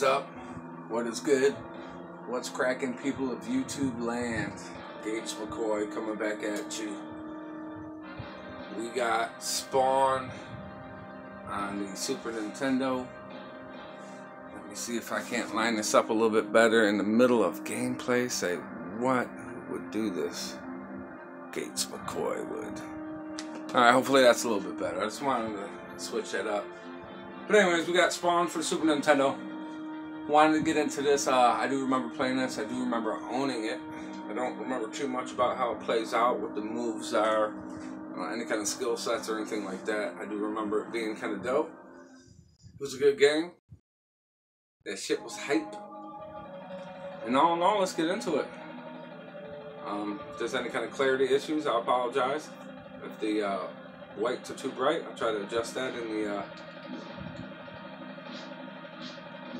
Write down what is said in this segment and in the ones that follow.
What is up? What is good? What's cracking, people of YouTube land? Gates McCoy coming back at you. We got Spawn on the Super Nintendo. Let me see if I can't line this up a little bit better in the middle of gameplay. Say, what would do this? Gates McCoy would. Alright, hopefully that's a little bit better. I just wanted to switch that up. But anyways, we got Spawn for Super Nintendo. Wanted to get into this. Uh, I do remember playing this. I do remember owning it. I don't remember too much about how it plays out, what the moves are, uh, any kind of skill sets or anything like that. I do remember it being kind of dope. It was a good game. That shit was hype. And all in all, let's get into it. Um, if there's any kind of clarity issues, I apologize. If the uh, whites are too bright, I'll try to adjust that in the uh,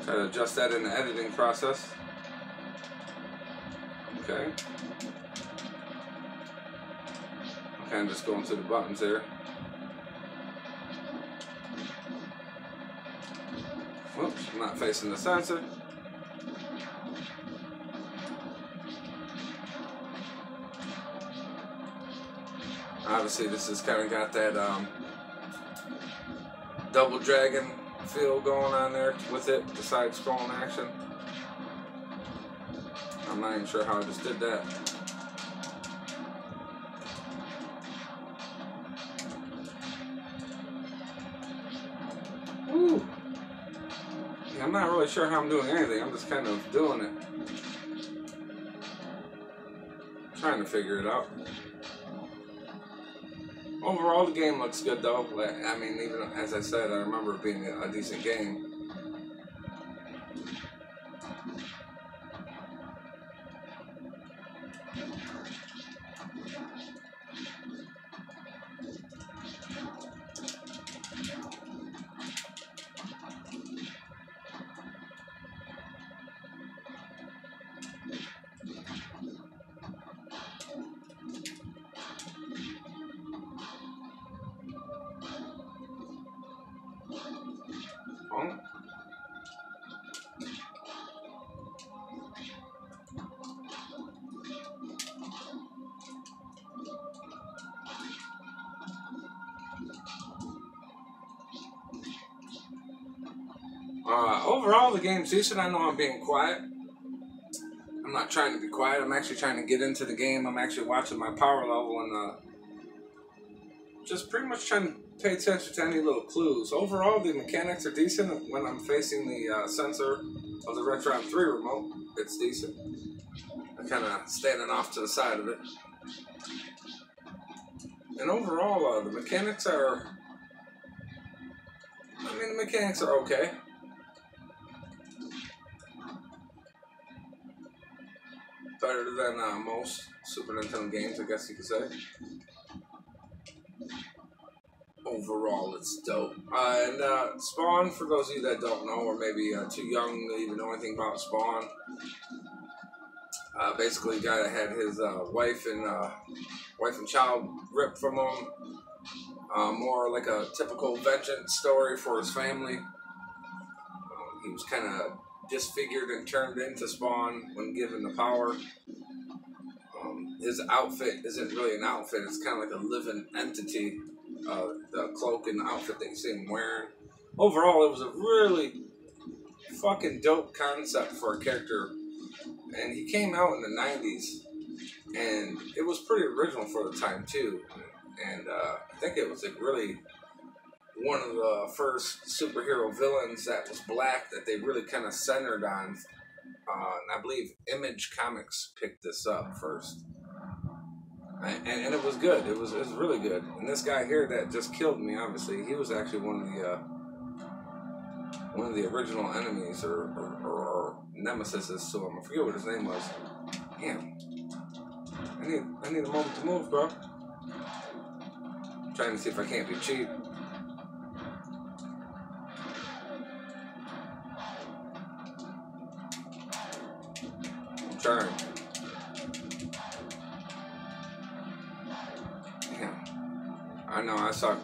try to adjust that in the editing process. Okay. Okay, I'm just going to the buttons here. Whoops, I'm not facing the sensor. Obviously, this has kind of got that um, double dragon feel going on there with it, the side scrolling action. I'm not even sure how I just did that. Yeah, I'm not really sure how I'm doing anything. I'm just kind of doing it. Trying to figure it out. Overall, the game looks good though. I mean, even as I said, I remember it being a decent game. Uh, overall, the game's decent. I know I'm being quiet. I'm not trying to be quiet. I'm actually trying to get into the game. I'm actually watching my power level and uh, just pretty much trying to pay attention to any little clues. Overall, the mechanics are decent. When I'm facing the uh, sensor of the Retron 3 remote, it's decent. I'm kind of standing off to the side of it. And overall, uh, the mechanics are... I mean, the mechanics are okay. Better than uh, most Super Nintendo games, I guess you could say overall it's dope. Uh, and uh, Spawn, for those of you that don't know, or maybe uh, too young to even know anything about Spawn, uh, basically guy that had his uh, wife and wife and child ripped from him. more like a typical vengeance story for his family. Um, he was kind of disfigured and turned into Spawn when given the power. Um, his outfit isn't really an outfit; it's kind of like a living entity uh, the cloak and the outfit that you see him wearing. Overall, it was a really fucking dope concept for a character, and he came out in the '90s, and it was pretty original for the time too. And uh, I think it was like really one of the first superhero villains that was black that they really kind of centered on. Uh, and I believe Image Comics picked this up first and, and, it was good. It was it was really good. And this guy here that just killed me, obviously, he was actually one of the uh, one of the original enemies or or, or, or nemesis to him. I forget what his name was. Damn. I need I need a moment to move, bro. I'm trying to see if I can't be cheap. I'm trying. I know, I suck.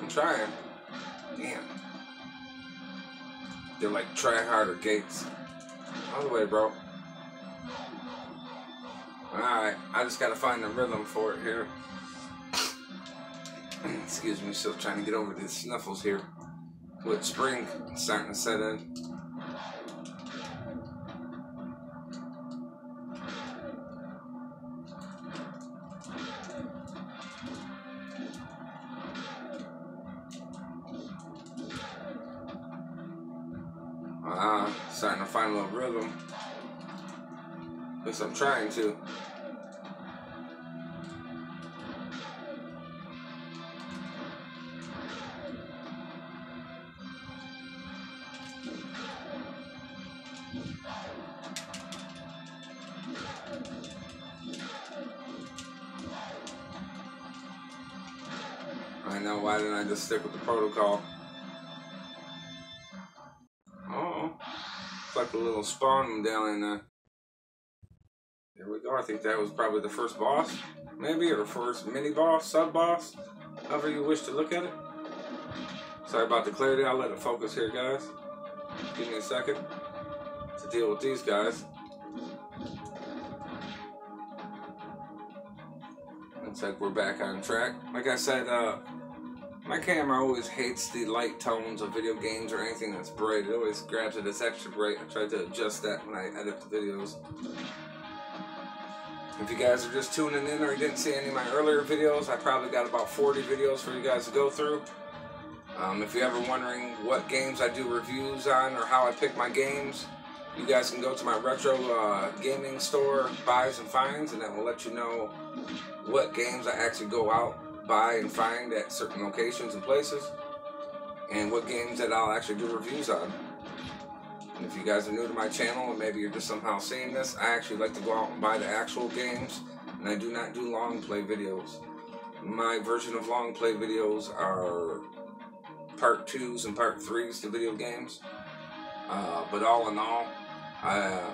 I'm trying. Damn. They're like try harder gates. All the way, bro. Alright, I just gotta find the rhythm for it here. Excuse me, still trying to get over these snuffles here. With spring starting to set in. Ah, starting to find a little rhythm. At least I'm trying to. Stick with the protocol? Oh, it's like a little spawn down in there. There we go. I think that was probably the first boss, maybe, or first mini boss, sub boss, however you wish to look at it. Sorry about the clarity. I'll let it focus here, guys. Give me a second to deal with these guys. Looks like we're back on track. Like I said, uh, my camera always hates the light tones of video games or anything that's bright. It always grabs it as extra bright. I try to adjust that when I edit the videos. If you guys are just tuning in or you didn't see any of my earlier videos, I probably got about 40 videos for you guys to go through. Um, if you're ever wondering what games I do reviews on or how I pick my games, you guys can go to my retro uh, gaming store, buys and finds, and that will let you know what games I actually go out, buy and find at certain locations and places, and what games that I'll actually do reviews on. And if you guys are new to my channel, and maybe you're just somehow seeing this, I actually like to go out and buy the actual games, and I do not do long play videos. My version of long play videos are part twos and part threes to video games. Uh, but all in all, I, uh,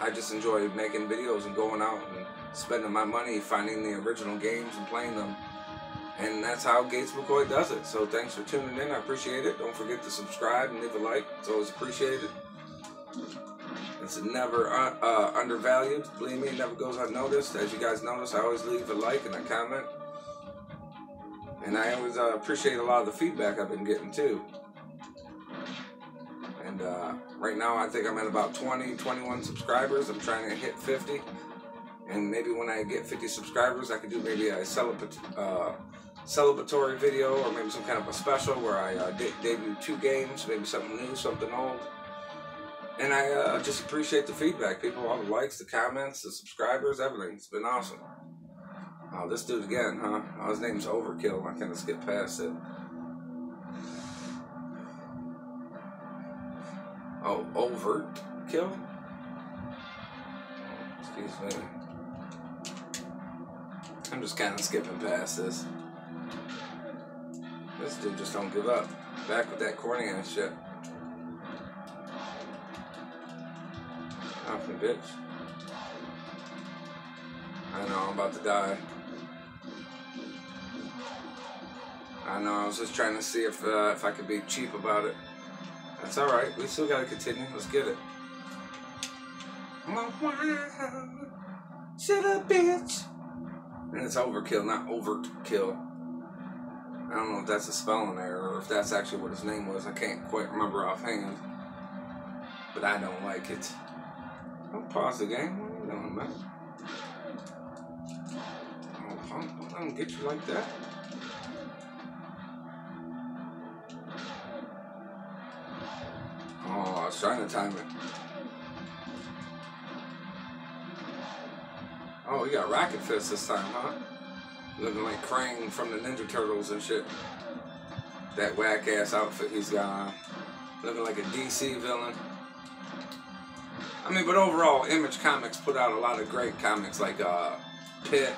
I just enjoy making videos and going out and spending my money finding the original games and playing them. And that's how Gates McCoy does it. So thanks for tuning in. I appreciate it. Don't forget to subscribe and leave a like. It's always appreciated. It's never uh, uh, undervalued. Believe me, it never goes unnoticed. As you guys notice, I always leave a like and a comment. And I always uh, appreciate a lot of the feedback I've been getting too. And uh, right now, I think I'm at about 20, 21 subscribers. I'm trying to hit 50. And maybe when I get 50 subscribers, I could do maybe a celebrat uh, celebratory video or maybe some kind of a special where I uh, de debut two games, maybe something new, something old. And I uh, just appreciate the feedback, people, all the likes, the comments, the subscribers, everything. It's been awesome. Oh, this dude again, huh? Oh, his name's Overkill. I kind of skipped past it. Oh, Overt Kill? Excuse me. I'm just kind of skipping past this. This dude just don't give up. Back with that corny ass shit. Me, bitch. I know, I'm about to die. I know, I was just trying to see if uh, if I could be cheap about it. That's alright, we still gotta continue. Let's get it. Shut up, bitch! And it's overkill, not overt kill. I don't know if that's a spelling error or if that's actually what his name was. I can't quite remember offhand. But I don't like it. Don't pause the game. What are you doing, man? Oh, I don't get you like that. Oh, I was trying to time it. Oh, we got Rocket Fist this time, huh? Looking like Krang from the Ninja Turtles and shit. That whack ass outfit he's got on. Looking like a DC villain. I mean, but overall, Image Comics put out a lot of great comics like uh, Pitt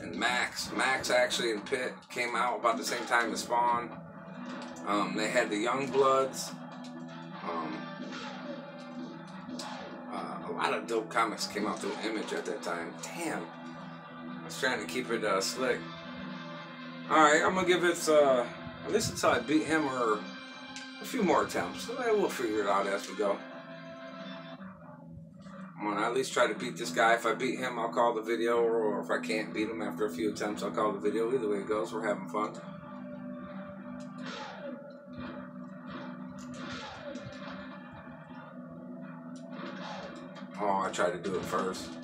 and Maxx. Maxx actually and Pitt came out about the same time as Spawn. Um, they had the Young Bloods. Um, uh, a lot of dope comics came out through Image at that time. Damn. Was trying to keep it uh, slick. Alright, I'm gonna give it uh, At least until I beat him or a few more attempts. We'll figure it out as we go. I'm gonna at least try to beat this guy. If I beat him, I'll call the video, or if I can't beat him after a few attempts, I'll call the video. Either way it goes, we're having fun. Oh, I tried to do it first.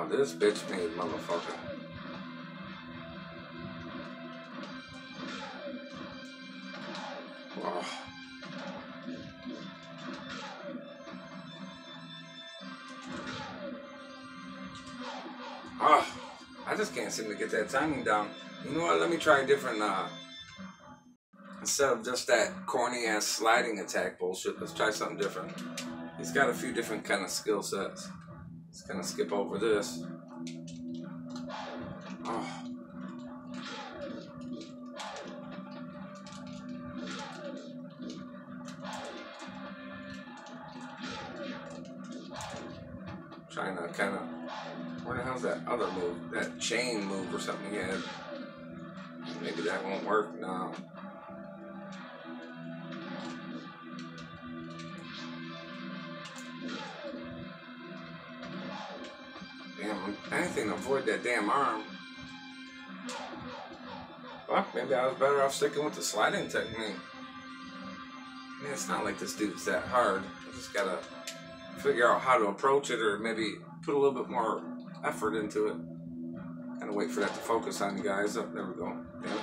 Oh, this bitch made motherfucker. Oh, I just can't seem to get that timing down. You know what? Let me try a different, uh, instead of just that corny ass sliding attack bullshit, let's try something different. He's got a few different kind of skill sets. Kind of skip over this. Oh. Trying to kind of, where the hell's that other move? That chain move or something had. Maybe that won't work now. Damn, anything to avoid that damn arm. Well, maybe I was better off sticking with the sliding technique. I mean, it's not like this dude's that hard. I just gotta figure out how to approach it or maybe put a little bit more effort into it. Of wait for that to focus on you guys. Oh, there we go. Damn.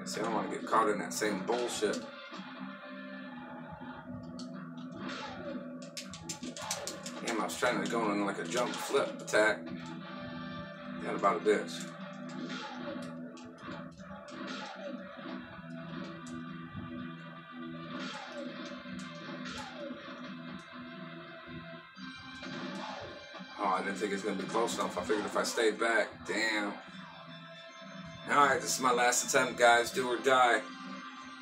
I see, I don't want to get caught in that same bullshit. Trying to go in like a jump flip attack. Got about a bitch. Oh, I didn't think it was gonna be close enough. I figured if I stayed back, damn. Alright, this is my last attempt, guys. Do or die.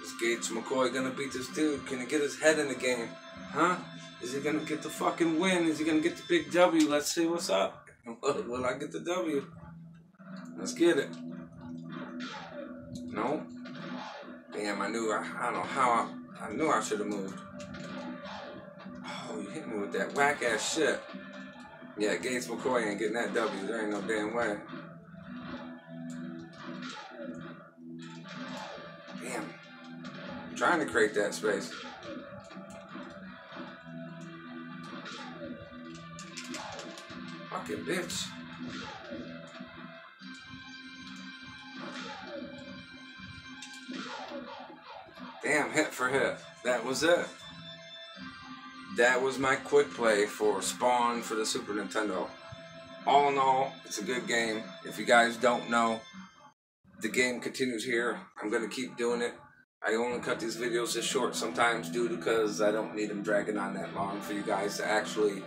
Is Gates McCoy gonna beat this dude? Can he get his head in the game? Huh? Is he gonna get the fucking win? Is he gonna get the big W? Let's see what's up. Will I get the W? Let's get it. No. Damn, I knew I, I don't know how I, I knew I should have moved. Oh, you hit me with that whack ass shit. Yeah, Gates McCoy ain't getting that W. There ain't no damn way. Damn. I'm trying to create that space. Fucking bitch. Damn, hit for hit. That was it. That was my quick play for Spawn for the Super Nintendo. All in all, it's a good game. If you guys don't know, the game continues here. I'm going to keep doing it. I only cut these videos this short sometimes due because I don't need them dragging on that long for you guys to actually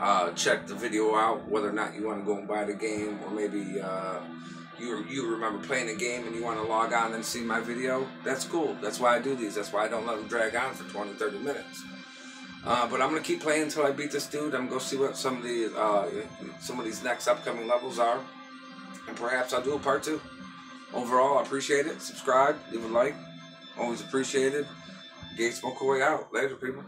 uh, check the video out, whether or not you want to go and buy the game, or maybe uh, you you remember playing a game and you want to log on and see my video. That's cool. That's why I do these. That's why I don't let them drag on for 20, 30 minutes. Uh, but I'm gonna keep playing until I beat this dude. I'm gonna go see what some of the uh, some of these next upcoming levels are, and perhaps I'll do a part two. Overall, I appreciate it. Subscribe, leave a like. Always appreciated. Gates McCoy out. Later, people.